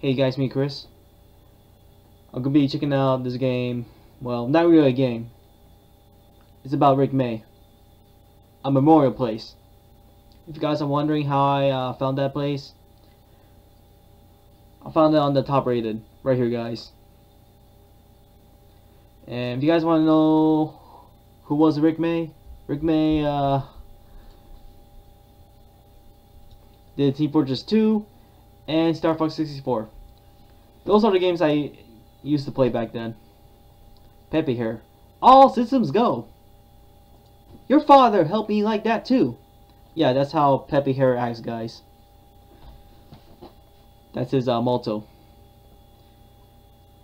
Hey guys, me Chris. I'm gonna be checking out this game. Well, not really a game. It's about Rick May. A memorial place. If you guys are wondering how I uh, found that place, I found it on the top rated. Right here, guys. And if you guys want to know who was Rick May, Rick May uh, did Team Fortress 2 and Star Fox 64. Those are the games I used to play back then. Peppy here. All systems go. Your father helped me like that too. Yeah, that's how Peppy Hare acts, guys. That's his uh, motto.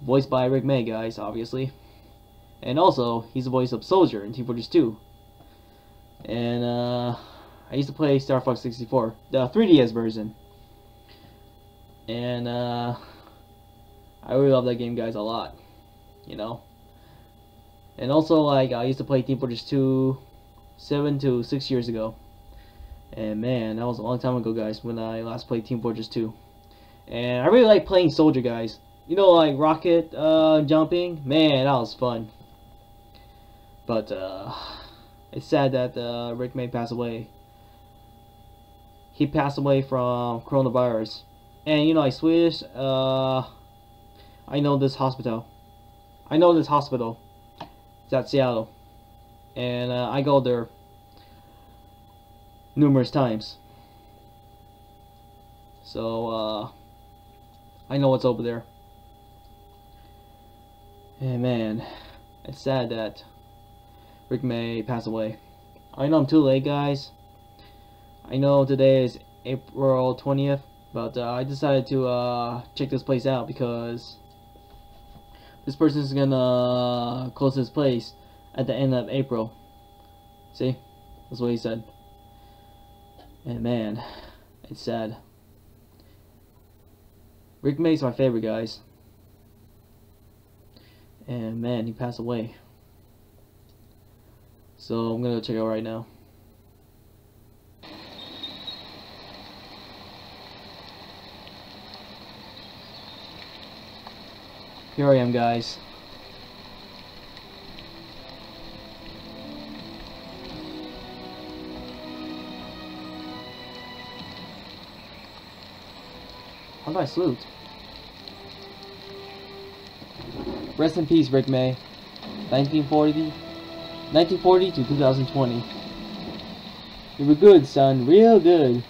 Voiced by Rick May, guys, obviously. And also, he's the voice of Soldier in Team Fortress 2. And, uh, I used to play Star Fox 64, the 3DS version. And, uh, I really love that game, guys, a lot. You know? And also, like, I used to play Team Fortress 2 7 to 6 years ago. And man, that was a long time ago, guys, when I last played Team Fortress 2. And I really like playing Soldier, guys. You know, like rocket uh, jumping. Man, that was fun. But uh, it's sad that uh, Rick May passed away. He passed away from coronavirus. And you know, I Swedish. Uh, I know this hospital. I know this hospital. It's at Seattle, and uh, I go there numerous times. So uh, I know what's over there. And man, it's sad that Rick May passed away. I know I'm too late, guys. I know today is April 20th, but uh, I decided to uh, check this place out because this person is gonna close his place at the end of April. See? That's what he said. And man, it's sad. Rick May's my favorite, guys. And man, he passed away. So I'm gonna go check it out right now. Here I am, guys. How do I salute? Rest in peace, Rick May. 1940, 1940 to 2020. You were good, son. Real good.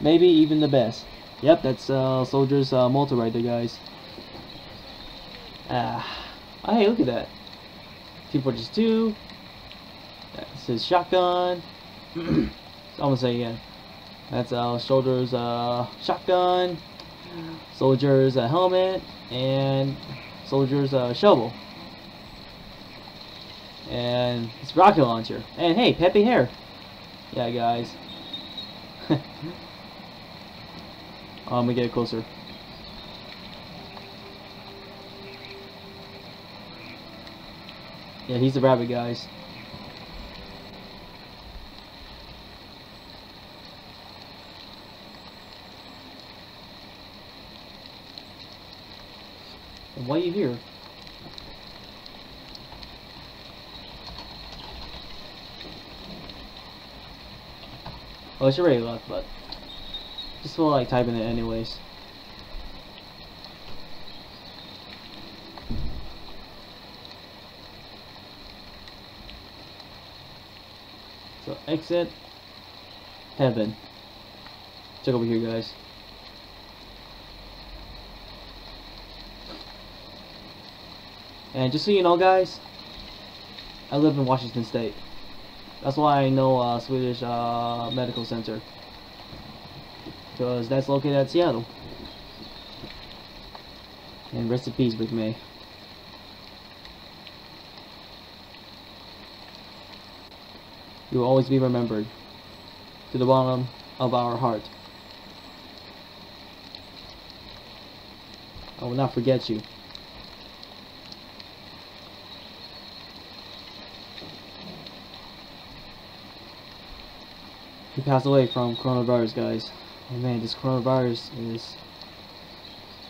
Maybe even the best. Yep, that's uh, Soldier's uh, motto right there, guys. Oh, hey, look at that. Team Fortress 2. That's his shotgun. I'm gonna say again. That's uh, Soldier's uh, shotgun. Soldier's uh, helmet. And Soldier's uh, shovel. And his rocket launcher. And hey, Peppy Hare. Yeah, guys. I'm gonna get closer. Yeah, he's the rabbit, guys. Why are you here? Oh, it's already left, but just feel like typing it anyways. So exit heaven. Check over here, guys. And just so you know, guys, I live in Washington State. That's why I know uh, Swedish uh, Medical Center. Because that's located at Seattle. And rest in peace, Rick May. You will always be remembered to the bottom of our heart. I will not forget you. He passed away from coronavirus, guys. And man, this coronavirus is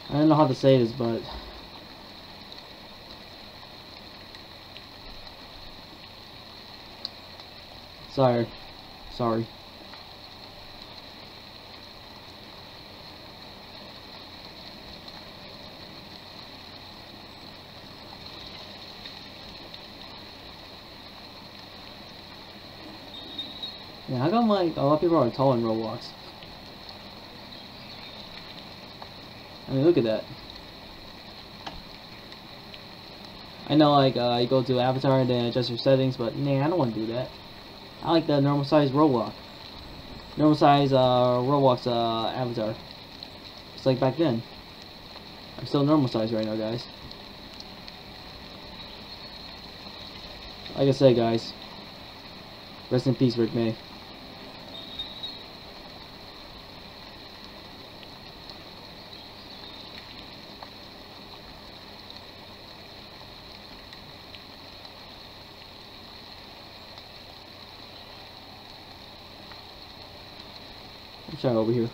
I don't know how to say this, but sorry, sorry. Yeah, how come like a lot of people are tall in Roblox? I mean, look at that. I know, like, uh, you go to avatar and then adjust your settings, but nah, I don't want to do that. I like the normal size Roblox. Normal size, uh, Roblox, uh, avatar. It's like back then. I'm still normal size right now, guys. Like I said, guys. Rest in peace, Rick May. I'm trying over here.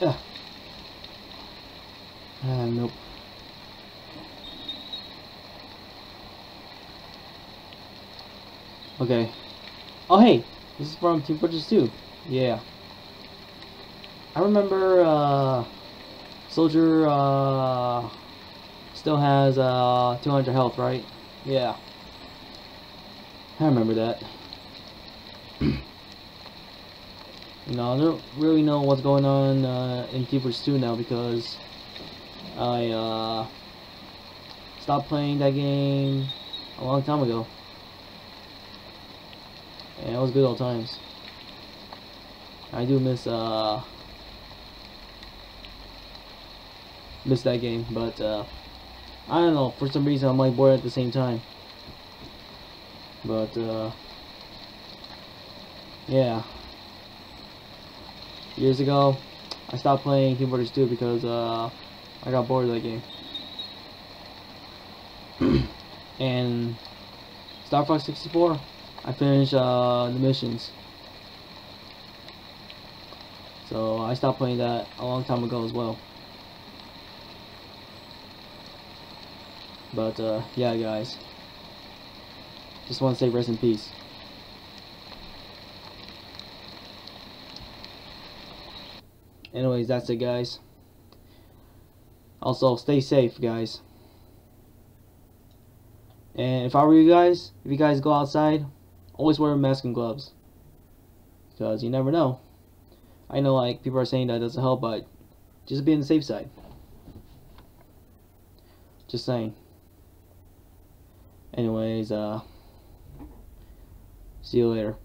Yeah. Ah, nope. Okay. Oh, hey! This is from Team Fortress 2. Yeah. I remember, uh... Soldier, uh... Still has, uh... 200 health, right? Yeah. I remember that. you know, I don't really know what's going on uh, in Keepers Fortress 2 now because I uh, stopped playing that game a long time ago. And it was good old times. I do miss uh miss that game, but uh, I don't know. For some reason, I'm like bored at the same time. But, uh, yeah. Years ago, I stopped playing Fortress 2 because, uh, I got bored of that game. and Star Fox 64, I finished, uh, the missions. So, I stopped playing that a long time ago as well. But, uh, yeah, guys. Just want to say rest in peace. Anyways, that's it, guys. Also, stay safe, guys. And if I were you guys, if you guys go outside, always wear a mask and gloves. Because you never know. I know, like, people are saying that doesn't help, but just be on the safe side. Just saying. Anyways, uh... See you later.